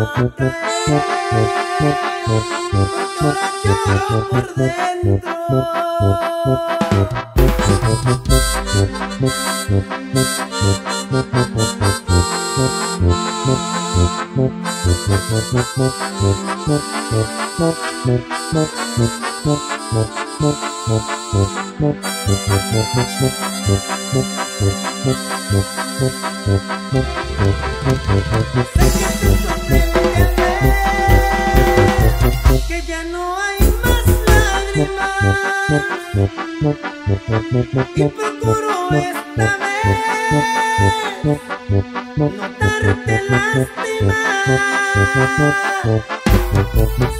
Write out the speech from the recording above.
Lloro por y procuro esta vez no sé que